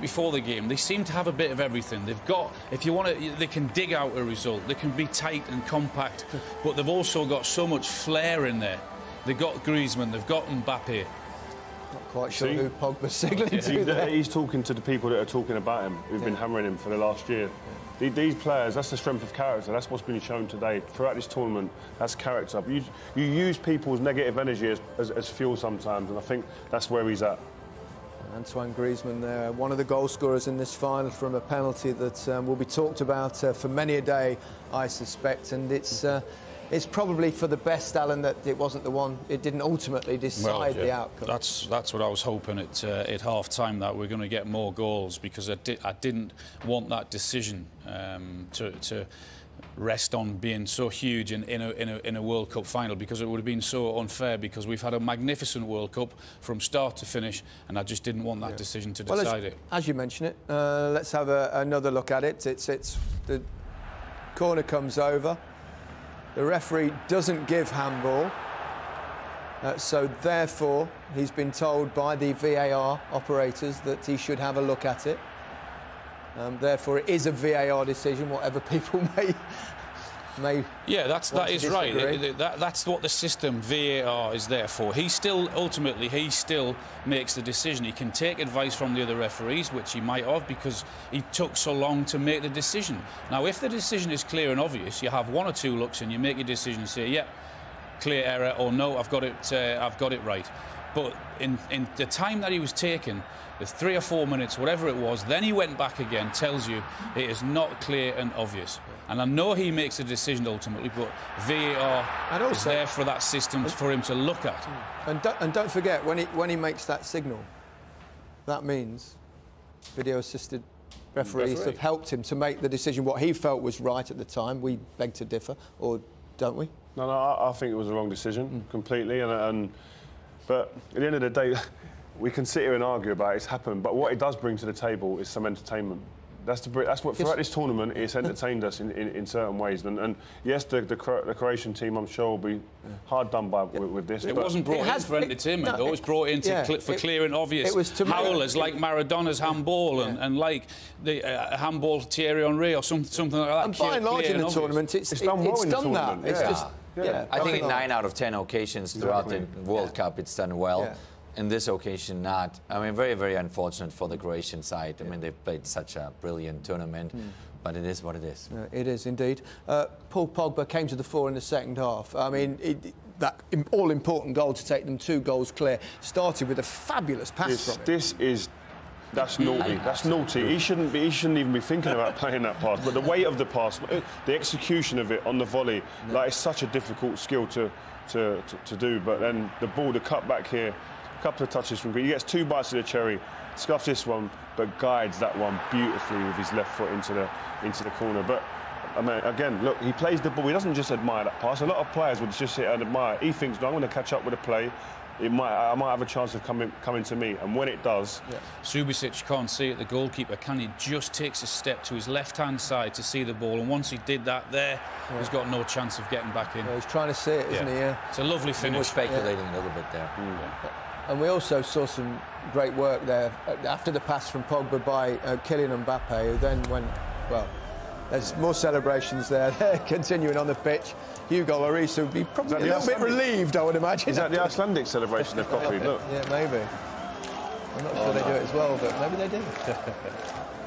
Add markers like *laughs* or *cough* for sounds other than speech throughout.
Before the game, they seem to have a bit of everything. They've got, if you want to, they can dig out a result. They can be tight and compact, but they've also got so much flair in there. They've got Griezmann, they've got Mbappe. Not quite sure See? who Pogba's signalling He- to there. he's talking to the people that are talking about him, who've been hammering him for the last year. The- These players, that's the strength of character. That's what's been shown today throughout this tournament. That's character. You, you use people's negative energy as, as, as fuel sometimes, and I think that's where he's at. Antoine Griezmann there, one of the goal scorers in this final from a penalty that um, will be talked about uh, for many a day, I suspect. And it's uh, it's probably for the best, Alan, that it wasn't the one. It didn't ultimately decide the outcome. That's that's what I was hoping at uh, at half time that we're going to get more goals because I, di- I didn't want that decision um, to, to rest on being so huge in, in, a, in, a, in a World Cup final because it would have been so unfair because we've had a magnificent World Cup from start to finish and I just didn't want that decision to Well, as, decide it. as you mention it, uh, let's have a, another look at it. It's it's the corner comes over. The referee doesn't give handball. Uh, so therefore, he's been told by the VAR operators that he should have a look at it. Um, therefore, it is a VAR decision, whatever *laughs* people may may. Yeah, that's that is right. disagree. Th- That, that's what the system VAR is there for. He still ultimately he still makes the decision. He can take advice from the other referees, which he might have because he took so long to make the decision. Now, if the decision is clear and obvious, you have one or two looks and you make your decision and say, "Yep, clear error," or "No, I've got it. Uh, I've got it right." But in, in the time that he was taken, the three or four minutes, whatever it was, then he went back again, tells you it is not clear and obvious. And I know he makes a decision ultimately, but VAR And is also- there for that system for him to look at. And don't, and don't forget when he when he makes that signal, that means video assisted referees Referee. have helped him to make the decision what he felt was right at the time. We beg to differ, or don't we? No, no, I, I think it was the wrong decision hmm. completely. And, and but at the end of the day, we can sit here and argue about it. It's happened. But what it does bring to the table is some entertainment. That's the that's what throughout this tournament it's entertained us in, in, in certain ways. And, and yes, the, the the Croatian team I'm sure will be hard done by with, with this. It wasn't brought It in has- for it- entertainment, no, though. It it- was brought in to yeah, cl- for it- clear and obvious it was to make- howlers like Maradona's handball and, and like the uh, handball to Thierry Henry or some, something like that. And clear- by and large in the tournament, it's, It's it- done well it's in the done that. tournament, It's yeah. just Yeah. yeah. I think nothing nine out of ten occasions throughout the World Cup it's done well. Yeah. In this occasion, not. I mean, very, very unfortunate for the Croatian side. I mean, they've played such a brilliant tournament, but it is what it is. Yeah, it is indeed. Uh, Paul Pogba came to the fore in the second half. I mean, it, that all-important goal to take them two goals clear started with a fabulous pass This, from him. this is that's naughty. That's naughty. He shouldn't be. He shouldn't even be thinking about *laughs* playing that pass. But the weight of the pass, the execution of it on the volley, like it's such a difficult skill to to, to, to do. But then the ball, the cut back here, a couple of touches from. Green. He gets two bites of the cherry, scuffs this one, but guides that one beautifully with his left foot into the into the corner. But. I mean, again, look, he plays the ball. He doesn't just admire that pass. A lot of players would just sit and admire. He thinks, no, I'm going to catch up with the play. It might, I might have a chance of coming, coming to me. And when it does, Subasic can't see it, the goalkeeper can. He just takes a step to his left hand side to see the ball, and once he did that there, he's got no chance of getting back in. Yeah, he's trying to see it, isn't he? Yeah. It's a lovely finish. We're finish. speculating a little bit there. And we also saw some great work there after the pass from Pogba by uh, Kylian Mbappe, who then went, well, there's more celebrations there. *laughs* They're continuing on the pitch. Hugo Lloris would be probably a little bit relieved, I would imagine. Is that the Icelandic celebration they've copied? *laughs* Look. Yeah, maybe. I'm not sure they do it as well, but maybe they do. *laughs*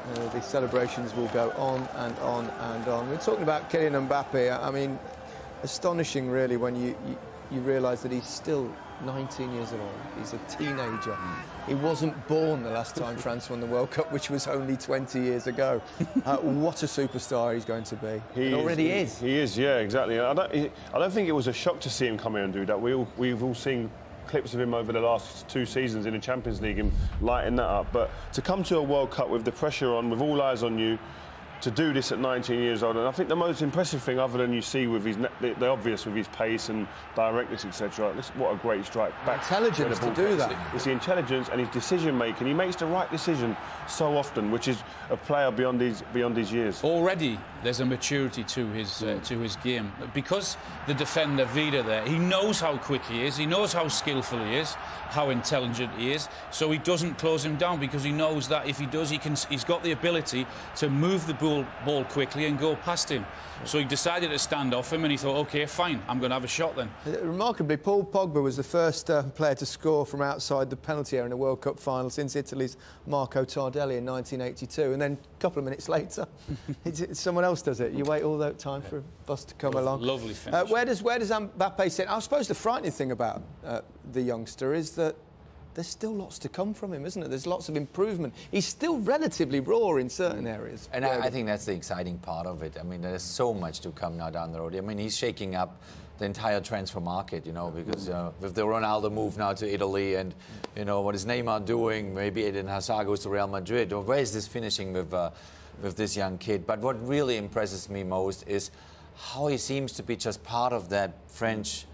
Uh, the celebrations will go on and on and on. We're talking about Kylian Mbappe. I mean, astonishing, really, when you, you, you realise that he's still 19 years old. He's a teenager. He wasn't born the last time France won the World Cup, which was only 20 years ago. Uh, what a superstar he's going to be. He and already is. He is, yeah, exactly. I don't, he, I don't think it was a shock to see him come here and do that. We all, we've all seen clips of him over the last two seasons in the Champions League, him lighting that up. But to come to a World Cup with the pressure on, with all eyes on you, to do this at 19 years old, and I think the most impressive thing, other than you see with his ne- the, the obvious with his pace and directness, etc. What a great strike back. Intelligence to do goes. that. It's the intelligence and his decision making. He makes the right decision so often, which is a player beyond his beyond his years. Already, there's a maturity to his uh, to his game because the defender Vida there he knows how quick he is he knows how skillful he is how intelligent he is so he doesn't close him down because he knows that if he does he can he's got the ability to move the ball, ball quickly and go past him so he decided to stand off him and he thought okay fine I'm going to have a shot then Uh, Remarkably, Paul Pogba was the first uh, player to score from outside the penalty area in a World Cup final since Italy's Marco Tardelli in 1982. And then a couple of minutes later, *laughs* someone else does it. You wait all that time for a bus to come along. lovely Uh, where does where does Mbappe sit? I suppose the frightening thing about uh, the youngster is that there's still lots to come from him, isn't it? There's lots of improvement. He's still relatively raw in certain areas. And I, I think that's the exciting part of it. I mean, there's so much to come now down the road. I mean, he's shaking up the entire transfer market, you know, because uh, with the Ronaldo move now to Italy and, you know, what is Neymar doing? Maybe Eden Hazard goes to Real Madrid. Or where is this finishing with, uh, with this young kid? But what really impresses me most is how he seems to be just part of that French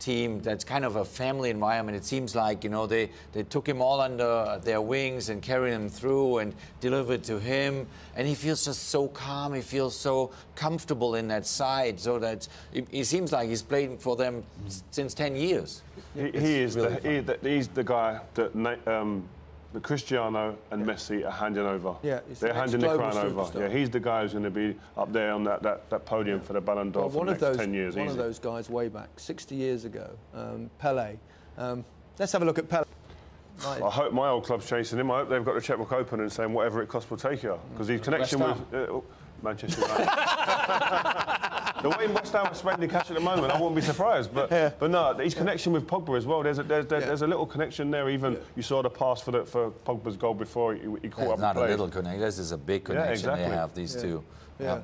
team that's kind of a family environment. It seems like, you know, they, they took him all under their wings and carried him through and delivered to him. And he feels just so calm. He feels so comfortable in that side. So that it, it seems like he's played for them since 10 years. He, he is really the, he, the, he's the guy that um, that Cristiano and Messi are handing over. Yeah, they're next handing the crown over. superstar. Yeah, he's the guy who's going to be up there on that, that, that podium for the Ballon d'Or Well, for one the of next those, 10 years. one easy. of those guys way back, 60 years ago, um, Pele. Um, let's have a look at Pele. Right. I hope my old club's chasing him. I hope they've got the checkbook open and saying whatever it costs, we'll take you. Because his connection with uh, oh, Manchester United. *laughs* *laughs* the way West Ham are spending cash at the moment, I wouldn't be surprised. But but no, his connection with Pogba as well. There's a, there's, there's, Yeah. there's a little connection there. Even you saw the pass for the, for Pogba's goal before he, he caught up not a little connection. This is a big Yeah, connection they have, these two. Yeah.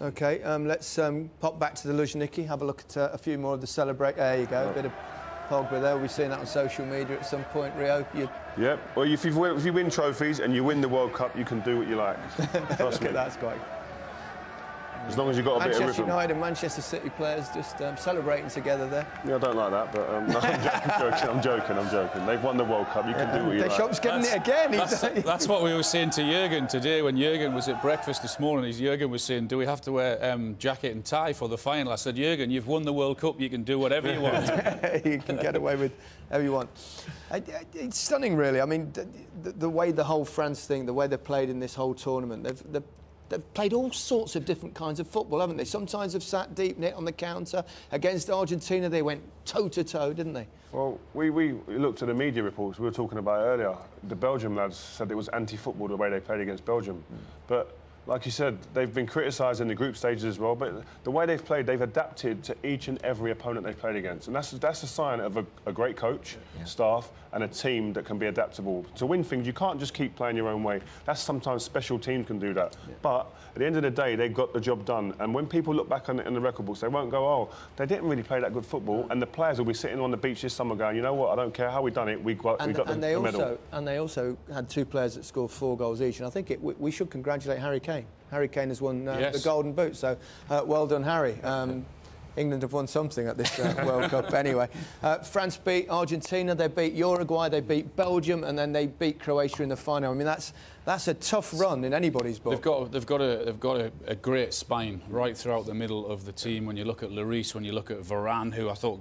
Okay, um, let's um, pop back to the Luzhniki, have a look at uh, a few more of the celebrate. There you go, a bit of Pogba there. We'll be seeing that on social media at some point, Rio. You Yeah. Well, if, you've win, if you win trophies and you win the World Cup, you can do what you like. *laughs* Trust look me. at that's quite. As long as you've got a bit of Manchester rhythm. United and Manchester City players just um, celebrating together there. Yeah, I don't like that, but um, *laughs* no, I'm joking. I'm joking. I'm joking. They've won the World Cup. You can do what you like. Deschamps getting it again. That's, that's what we were saying to Jurgen today when Jurgen was at breakfast this morning. He's, Jurgen was saying, Do we have to wear um, jacket and tie for the final? I said, Jurgen, you've won the World Cup, you can do whatever you want. *laughs* you can get away with whatever you want. I- I- It's stunning, really. I mean, the, the, the way the whole France thing, the way they've played in this whole tournament, they've, they've, played all sorts of different kinds of football, haven't they? Sometimes they've sat deep net on the counter. Against Argentina, they went toe to toe, didn't they? Well, we, we looked at the media reports we were talking about earlier. The Belgium lads said it was anti-football the way they played against Belgium. Hmm. But like you said, they've been criticised in the group stages as well. But the way they've played, they've adapted to each and every opponent they've played against, and that's that's a sign of a, a great coach, staff, and a team that can be adaptable to win things. You can't just keep playing your own way. That's sometimes special teams can do that. But at the end of the day, they got the job done. And when people look back on it in the record books, they won't go, "Oh, they didn't really play that good football." And the players will be sitting on the beach this summer going, "You know what? I don't care how we done it. We got we And, the, they the medal." also and they also had two players that scored four goals each. And I think it, we, we should congratulate Harry Kane. Harry Kane has won uh, Yes. the Golden Boot, so uh, well done, Harry. Um, *laughs* England have won something at this uh, *laughs* World Cup anyway. Uh, France beat Argentina, they beat Uruguay, they beat Belgium, and then they beat Croatia in the final. I mean, that's that's a tough run in anybody's book. They've got, they've got, a, they've got a, a great spine right throughout the middle of the team. When you look at Lloris, when you look at Varane, who I thought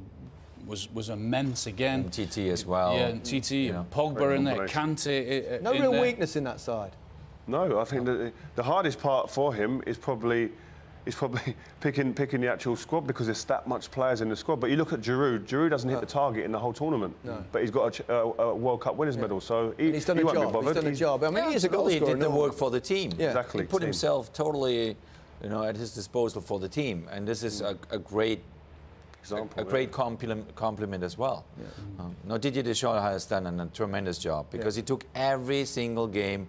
was, was immense again. And TT as well. Yeah, and TT, Yeah. Pogba in there, combination. Kante. uh, no in real there. weakness in that side. No, I think the, the hardest part for him is probably is probably *laughs* picking picking the actual squad because there's that much players in the squad. But you look at Giroud. Giroud doesn't hit the target in the whole tournament. No. But he's got a, a, a World Cup winners medal, so he, And he's done he a won't be job. He's bothered. done a job. I mean, Yeah, he is a goal absolutely. He did the work for the team. Yeah. Exactly. He put team. himself totally, you know, at his disposal for the team, and this is a, a great, Example, a, yeah. great compliment, compliment as well. Um, no, Didier Deschamps has done a tremendous job because he took every single game,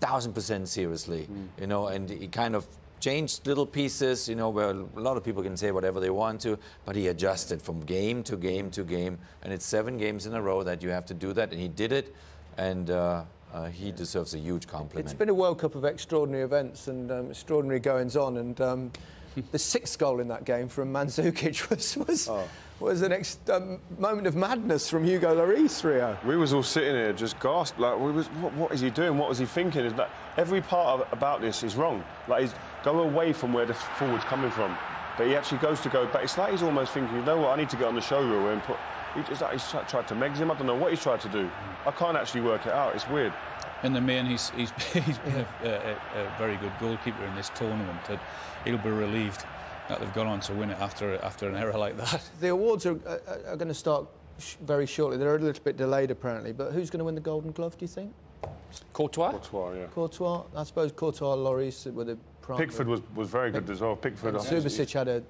thousand percent seriously, you know, and he kind of changed little pieces, you know, where a lot of people can say whatever they want to, but he adjusted from game to game to game, and it's seven games in a row that you have to do that, and he did it, and. Uh, uh, he deserves a huge compliment. It's been a World Cup of extraordinary events and um, extraordinary goings on. And um, *laughs* the sixth goal in that game from Mandzukic was was, Oh. Was an ex- um, moment of madness from Hugo Lloris, Rio. We was all sitting here just gasped. Like, we was, what, what is he doing? What was he thinking? Is that every part of, about this is wrong. Like, he's, go away from where the forward's coming from. But he actually goes to go back. It's like he's almost thinking, you know what, I need to get on the show reel and put. He just, he's tried to megs him. I don't know what he's tried to do. I can't actually work it out. It's weird. In the main, he's, he's, *laughs* he's been a, a, a very good goalkeeper in this tournament. And he'll be relieved that they've gone on to win it after after an error like that. *laughs* The awards are, are, are going to start sh- very shortly. They're a little bit delayed, apparently. But who's going to win the Golden Glove? Do you think? Courtois? Courtois, yeah. Courtois. I suppose Courtois, Lloris were the. Primary. Pickford was, was very good as well. Pickford. I think- Subasic had a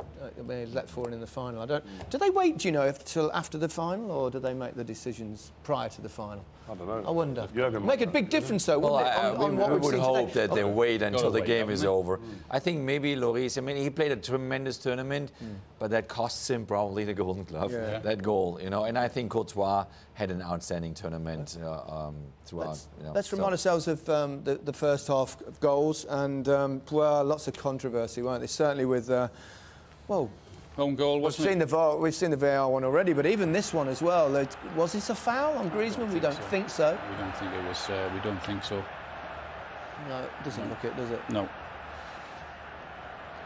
mean, he let forward in the final. I don't. Do they wait? Do you know if, till after the final, or do they make the decisions prior to the final? I don't know. I wonder. Jurgen Make a might big difference, though, Well, wouldn't it? I- On, we, what we would hope today? that they Oh, wait until the wait, game is haven't they? over. I think maybe Lloris. I mean, he played a tremendous tournament, but that costs him probably the Golden Glove, Yeah. that goal, you know. And I think Courtois had an outstanding tournament uh, um, throughout. Let's, you know, let's so- remind ourselves of um, the, the first half of goals, and um, well, lots of controversy, weren't they? Certainly with, uh, well, Own goal, we've wasn't seen it? the VAR, we've seen the VAR one already, but even this one as well. like, Was this a foul on Griezmann? We don't think so. We don't think it was. Uh, we don't think so. No, it doesn't look it, does it? No.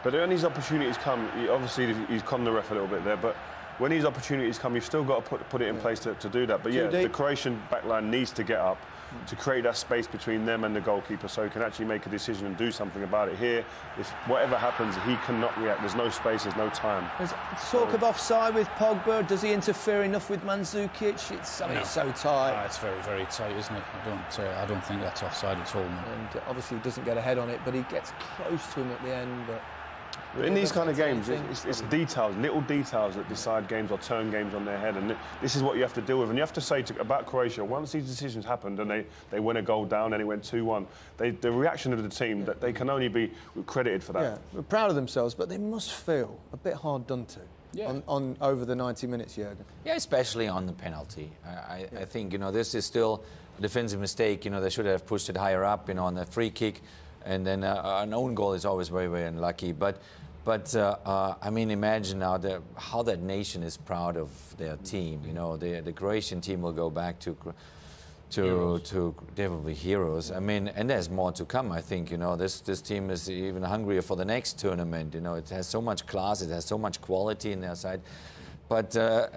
But when these opportunities come, he, obviously he's conned the ref a little bit there, but when these opportunities come, you've still got to put, put it in place to, to do that. But Too yeah, the deep. Croatian backline needs to get up to create that space between them and the goalkeeper so he can actually make a decision and do something about it. Here, if whatever happens, he cannot react. There's no space, there's no time. There's talk of offside with Pogba. Does he interfere enough with Mandzukic? It's, I mean, No. it's so Ah, tight. it's very, very tight, isn't it? I don't. Uh, I don't think that's offside at all. No. And obviously, he doesn't get ahead on it, but he gets close to him at the end. But But in these kind of games, it's, it's details, little details that decide games or turn games on their head. And this is what you have to deal with. And you have to say to, about Croatia, once these decisions happened and they, they win a goal down and it went 2 1, the reaction of the team, that they can only be credited for that. yeah, we're proud of themselves, but they must feel a bit hard done to Yeah. on, on over the 90 minutes, Jurgen. Yeah, especially on the penalty. I, I, I think you know this is still a defensive mistake. You know they should have pushed it higher up. You know on the free kick, and then uh, an own goal is always very very unlucky. But but uh, uh, I mean imagine now that how that nation is proud of their team. You know the the Croatian team will go back to. To, to they will be heroes. I mean, and there's more to come. I think you know this this team is even hungrier for the next tournament. You know, it has so much class, it has so much quality in their side, but uh,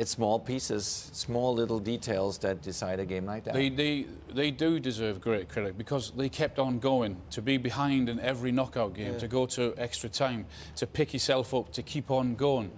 it's small pieces, small little details that decide a game like that. They, they, they do deserve great credit because they kept on going to be behind in every knockout game, to go to extra time, to pick yourself up, to keep on going.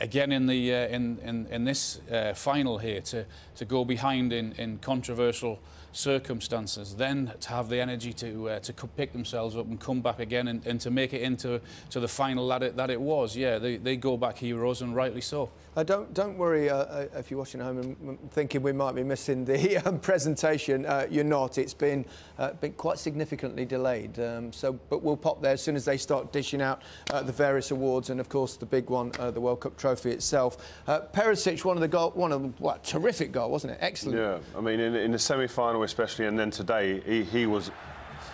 Again, in the uh, in, in in this uh, final here, to to go behind in, in controversial circumstances, then to have the energy to uh, to pick themselves up and come back again and, and to make it into to the final that it that it was. Yeah, they, they go back heroes and rightly so. Uh, don't don't worry uh, uh, if you're watching at home and thinking we might be missing the *laughs* um, presentation. Uh, you're not. It's been uh, been quite significantly delayed. Um, so, but we'll pop there as soon as they start dishing out uh, the various awards and of course the big one, uh, the World Cup trophy itself. Uh, Perisic, one of the goal, one of the, what terrific goal, wasn't it? Excellent. Yeah, I mean, in, in the semi-final especially, and then today, he, he was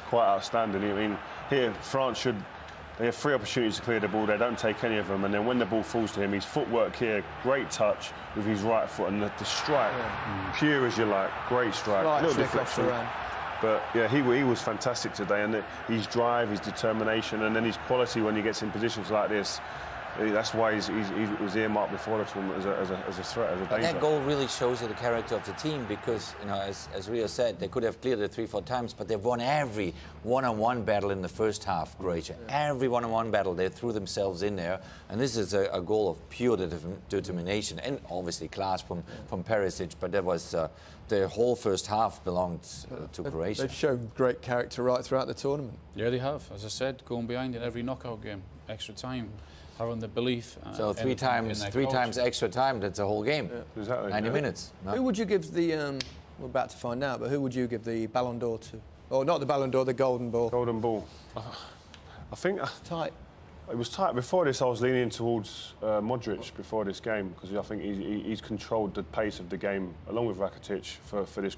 quite outstanding. I mean, here France should. They have three opportunities to clear the ball. They don't take any of them, and then when the ball falls to him, his footwork here, great touch with his right foot, and the, the strike, pure as you like, great strike. Right, Little deflection. But yeah, he, he was fantastic today, and the, his drive, his determination, and then his quality when he gets in positions like this. That's why he's, he's, he was earmarked before the tournament as a, as a, as a threat, as a But danger. that goal really shows you the character of the team because, you know, as, as Rio said, they could have cleared it three, four times, but they've won every one-on-one battle in the first half, Croatia. Every one-on-one battle, they threw themselves in there. And this is a, a goal of pure determ- determination and obviously class from, from Perisic, but that was uh, the whole first half belonged uh, to Croatia. They've shown great character right throughout the tournament. Yeah, they have. As I said, going behind in every knockout game, extra time, having the belief. Uh, So in- three in times, their three coach. times extra time. That's a whole game. Exactly, 90 yeah. minutes. no? Who would you give the? Um, we're about to find out, but who would you give the Ballon d'Or to? Or not the Ballon d'Or, the Golden Ball. Golden ball. *sighs* I think uh, Tight. it was tight. Before this, I was leaning towards uh, Modric before this game because I think he's, he's controlled the pace of the game along with Rakitic for, for this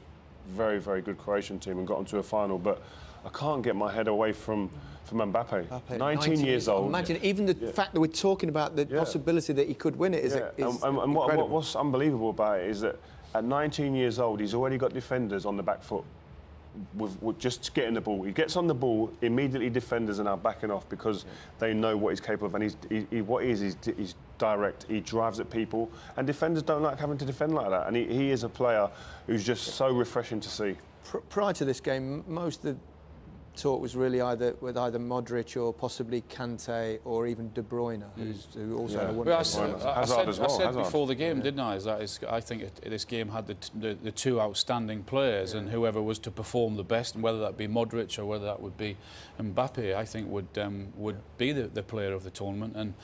very, very good Croatian team and got into a final. But I can't get my head away from, from Mbappe. Mbappe, 19, years old. Imagine even the Yeah. fact that we're talking about the Yeah. possibility that he could win it is, Yeah, is and, and, what, what, what's unbelievable about it is that at 19 years old, he's already got defenders on the back foot. with, with just getting the ball. He gets on the ball, immediately defenders are now backing off because they know what he's capable of. And he's, he, he, what he is, he's, he's direct, he drives at people, and defenders don't like having to defend like that. And he, he is a player who's just so refreshing to see. Prior to this game, most of the talk was really either with either Modric or possibly Kante or even De Bruyne, mm. who's, who also had a Well, I, wonderful said. I, I said, as I said before the game, didn't I? Is that is, I think it, this game had the, t- the the two outstanding players, and whoever was to perform the best, and whether that be Modric or whether that would be Mbappe, I think would um, would be the, the player of the tournament. And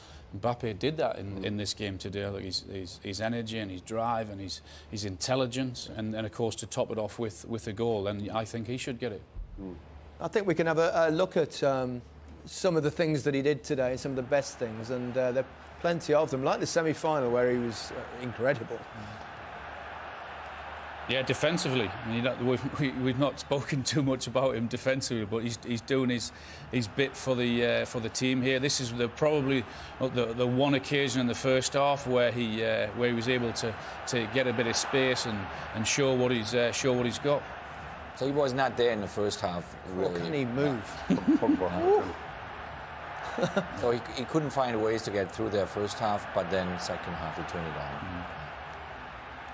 Mbappe did that in, mm. in this game today. Look, his, his, his energy and his drive and his his intelligence, and, and of course to top it off with with a goal. And I think he should get it. Mm. I think we can have a, a look at um, some of the things that he did today, some of the best things, and uh, there are plenty of them, like the semi-final where he was uh, incredible. Yeah, defensively. I mean, we've, we, we've not spoken too much about him defensively, but he's, he's doing his, his bit for the uh, for the team here. This is the, probably the, the one occasion in the first half where he uh, where he was able to, to get a bit of space and, and show what he's uh, show what he's got. So he was not there in the first half, really. *laughs* What can he move? So he, he couldn't find ways to get through their first half, but then second half he turned it on.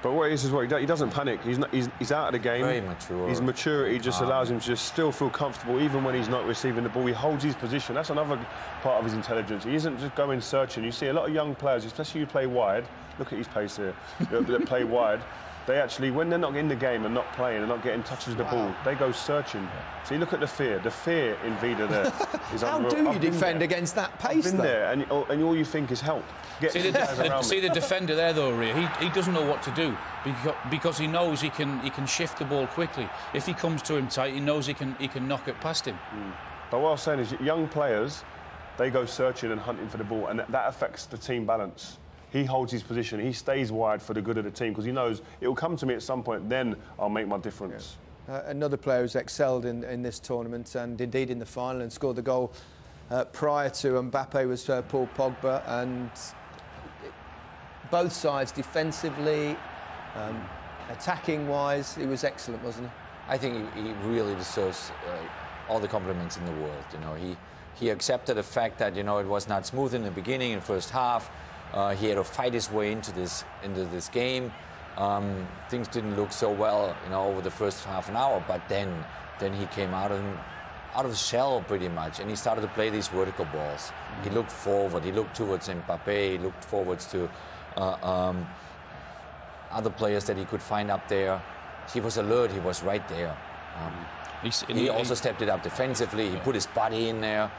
But what it is is what he, he doesn't panic. He's, not, he's, he's out of the game. Very mature. His maturity just Calm. allows him to just still feel comfortable, even when he's not receiving the ball. He holds his position. That's another part of his intelligence. He isn't just going searching. You see a lot of young players, especially who play wide. Look at his pace here. *laughs* that, that play wide. They actually, when they're not in the game and not playing and not getting touches of the ball, they go searching. See, look at the fear. The fear in Vida there *laughs* is How unreal. do you I've defend there. against that I've pace, been though? there, and, oh, and all you think is help. Get See the, guys the- see the defender there though, Ray. He, he doesn't know what to do because, because he knows he can he can shift the ball quickly. If he comes to him tight, he knows he can he can knock it past him. Mm. But what I'm saying is, young players, they go searching and hunting for the ball, and that- that affects the team balance. He holds his position. He stays wide for the good of the team because he knows it will come to me at some point. Then I'll make my difference. Uh, another player who's excelled in, in this tournament and indeed in the final and scored the goal uh, prior to Mbappe was uh, Paul Pogba and both sides defensively, um, attacking wise, he was excellent, wasn't he? I think he, he really deserves uh, all the compliments in the world. You know, he he accepted the fact that you know it was not smooth in the beginning, in the first half. Uh, he had to fight his way into this into this game. Um, things didn't look so well, you know, over the first half an hour. But then then he came out of out of the shell pretty much, and he started to play these vertical balls. He looked forward. He looked towards Mbappe. He looked forwards to. Uh, um, other players that he could find up there. He was alert. He was right there. Um, He's, he also stepped it up defensively. He put his body in there.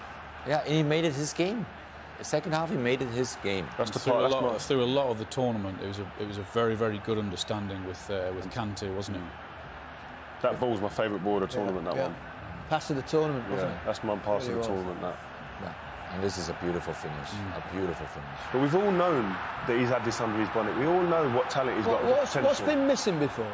Yeah, and he made it his game. The second half, he made it his game. That's the through, part. a That's lot, through a lot of the tournament, it was a it was a very very good understanding with uh, with Kante, wasn't it? that ball was my favourite ball of the tournament. That Yeah. one. Pass of the tournament, wasn't Yeah, it? that's my pass Really of the was. tournament. That. Yeah. And this is a beautiful finish. A beautiful finish. But we've all known that he's had this under his bonnet. We all know what talent he's What, got. the what's, what's potential. been missing before?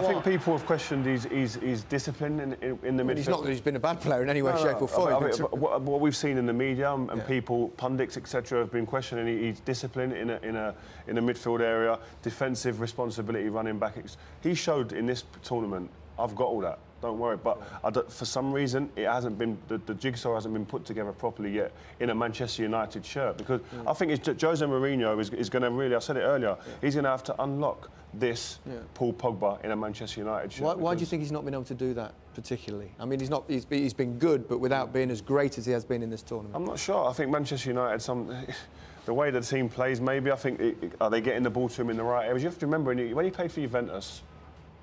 I think people have questioned his, his, his discipline in, in, in the midfield. He's not that he's been a bad player in any way, No, shape, no, or form. I mean, what, what we've seen in the media and, and Yeah. people, pundits, etc., have been questioning his discipline in a, in a in a midfield area, defensive responsibility, running back. He showed in this tournament, I've got all that. Don't worry. But I don't- for some reason, it hasn't been the, the jigsaw hasn't been put together properly yet in a Manchester United shirt because mm. I think it's, Jose Mourinho is, is going to really. I said it earlier. He's going to have to unlock this Yeah. Paul Pogba in a Manchester United shirt. Why, why do you think he's not been able to do that particularly? I mean, he's not. He's been, he's been good, but without being as great as he has been in this tournament. I'm not sure. I think Manchester United, some *laughs* the way the team plays, maybe I think it- are they getting the ball to him in the right areas? You have to remember when he played for Juventus,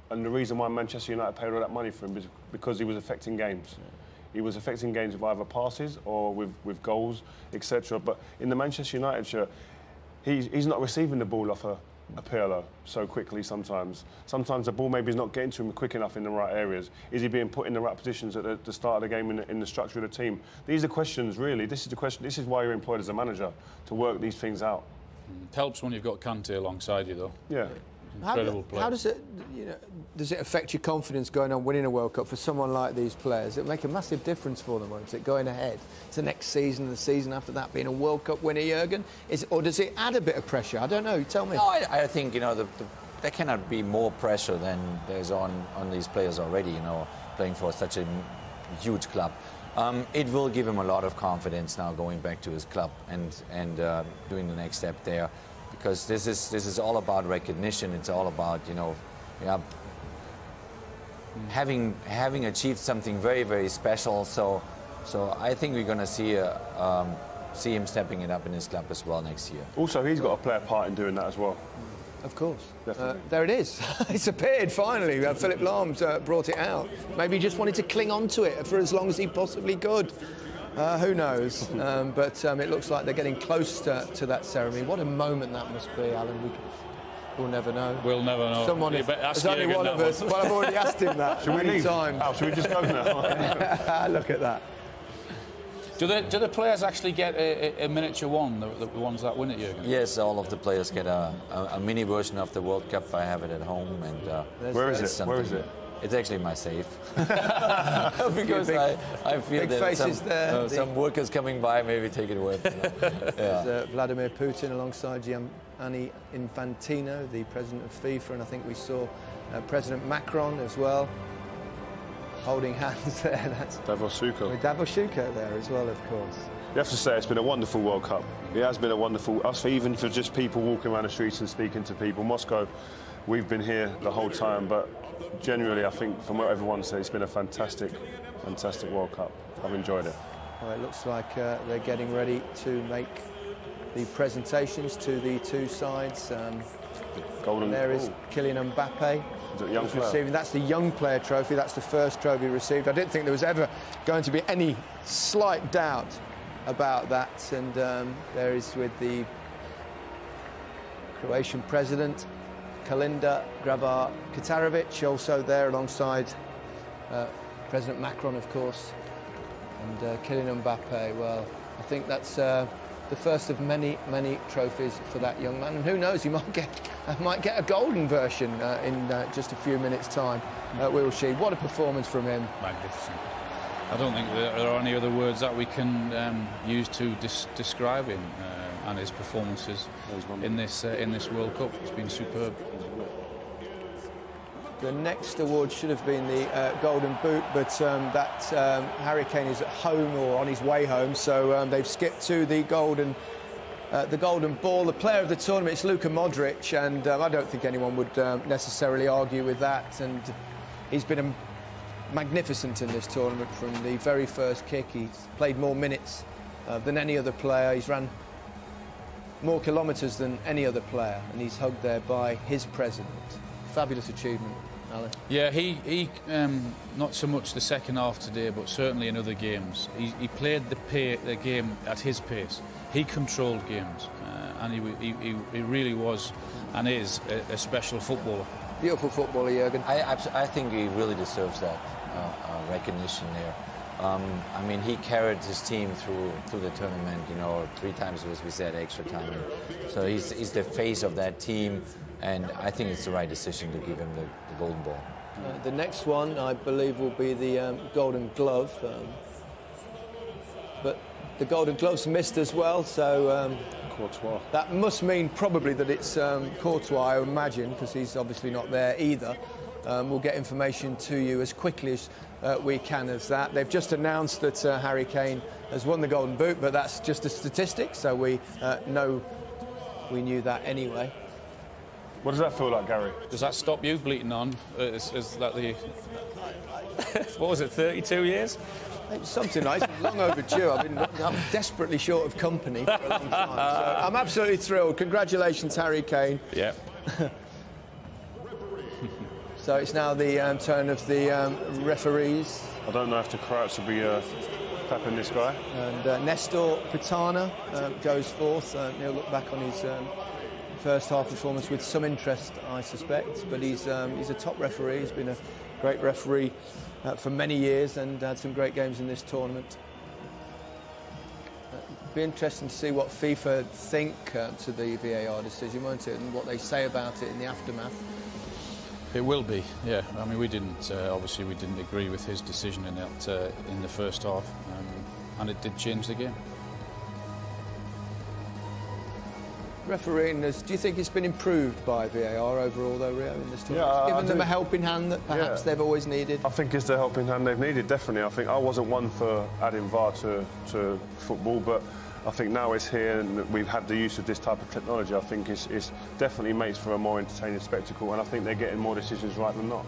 and the reason why Manchester United paid all that money for him is because he was affecting games. He was affecting games with either passes or with, with goals, etc. But in the Manchester United shirt, he's, he's not receiving the ball off a, a Pirlo so quickly sometimes. Sometimes the ball maybe is not getting to him quick enough in the right areas. Is he being put in the right positions at the, the start of the game in the, in the structure of the team? These are questions, really. This is the question. This is why you're employed as a manager to work these things out. It helps when you've got Kante alongside you, though. Yeah. How, do- player. how does it, you know, does it affect your confidence going on winning a World Cup for someone like these players? It'll make a massive difference for them, won't it? Going ahead to next season the season after that, being a World Cup winner, Jurgen, is or does it add a bit of pressure? I don't know. Tell me. No, I, I think you know the, the there cannot be more pressure than there's on, on these players already, you know, playing for such a huge club. Um, it will give him a lot of confidence now going back to his club and, and uh, doing the next step there because this is, this is all about recognition. It's all about, you know, yeah, having, having achieved something very, very special. So, so I think we're going to see, a, um, see him stepping it up in his club as well next year. Also, he's got to play a part in doing that as well. Of course. Uh, there it is. *laughs* it's appeared finally. Uh, Philipp Lahm's uh, brought it out. Maybe he just wanted to cling on to it for as long as he possibly could. Uh, who knows? Um, but um, it looks like they're getting close to, to, that ceremony. What a moment that must be, Alan. We, will never know. We'll never know. Someone You is, there's only one of us. one. Well, I've already *laughs* asked him that Should we leave? times. Oh, should we just go now? *laughs* Look at that. Do the, do the players actually get a, a, a miniature one, the, the ones that win it, Jürgen? Yes, all of the players get a, a, a mini version of the World Cup. I have it at home, and uh, Where is it's it? Where is it? It's actually my safe *laughs* because big- I, I feel big that faces some, there. uh, some workers coming by maybe take it away. *laughs* yeah. Uh, Vladimir Putin alongside Gianni Infantino, the president of FIFA, and I think we saw uh, President Macron as well, holding hands *laughs* there. That's Davor Suker. with Davor there as well, of course. You have to say it's been a wonderful World Cup. It has been a wonderful, us even for just people walking around the streets and speaking to people. Moscow, we've been here the whole time, but generally, I think from what everyone says, it's been a fantastic, fantastic World Cup. I've enjoyed it. Well, it looks like uh, they're getting ready to make the presentations to the two sides. Um, Golden. there is Ooh, Kylian Mbappe. is receiving. That's the young player trophy. That's the first trophy received. I didn't think there was ever going to be any slight doubt about that. And um, there is with the Croatian president, Kolinda Grabar Kitarovic, also there alongside uh, President Macron, of course, and uh, Kylian Mbappe. Well, I think that's. Uh, the first of many, many trophies for that young man, and who knows, he might get, *laughs* might get a golden version uh, in uh, just a few minutes' time. Uh, we will see. What a performance from him! Magnificent. I don't think there are any other words that we can um, use to describe him uh, and his performances in this uh, in this World Cup. It's been superb. The next award should have been the uh, Golden Boot, but um, that um, Harry Kane is at home or on his way home, so um, they've skipped to the Golden. Uh, the golden ball, the player of the tournament is Luka Modric, and um, I don't think anyone would um, necessarily argue with that. And he's been magnificent in this tournament from the very first kick. He's played more minutes uh, than any other player. He's ran more kilometres than any other player, and he's hugged there by his president. Fabulous achievement, Alan. Yeah, he, he um, not so much the second half today, but certainly in other games. He, he played the, pay, the game at his pace. He controlled games, uh, and he, he, he really was and is a, a special footballer. Beautiful footballer, Jurgen. I, I, think he really deserves that uh, uh, recognition there. Um, I mean, he carried his team through through the tournament. You know, three times as we said extra time. So he's, he's the face of that team, and I think it's the right decision to give him the, the golden ball. Uh, the next one, I believe, will be the um, Golden Glove. Um, but the Golden Glove's missed as well, so um, Courtois. that must mean probably that it's um, Courtois, I imagine, because he's obviously not there either. Um, we'll get information to you as quickly as uh, we can as that. They've just announced that uh, Harry Kane has won the Golden Boot, but that's just a statistic, so we uh, know we knew that anyway. What does that feel like, Gary? Does that stop you bleating on? Uh, is, is that the what was it? 32 years? It's something like it's long overdue. I've been I'm desperately short of company for a long time. So I'm absolutely thrilled. Congratulations, Harry Kane. Yeah. *laughs* So it's now the um, turn of the um, referees. I don't know if the Croats will be uh, pepping this guy. And uh, Nestor Pitana uh, goes forth. Uh, he'll look back on his um, first half performance with some interest, I suspect. But he's, um, he's a top referee. He's been a great referee uh, for many years and had some great games in this tournament. Uh, be interesting to see what FIFA think uh, to the VAR decision, won't it, and what they say about it in the aftermath. It will be, yeah. I mean, we didn't uh, obviously we didn't agree with his decision in that uh, in the first half, um, and it did change the game. refereeing has, do you think it's been improved by VAR overall, though, Rio, in this tournament? Yeah, Given I them do. a helping hand that perhaps Yeah. they've always needed? I think it's the helping hand they've needed, definitely. I think I wasn't one for adding VAR to, to football, but I think now it's here and we've had the use of this type of technology. I think it's, it's definitely makes for a more entertaining spectacle, and I think they're getting more decisions right than not.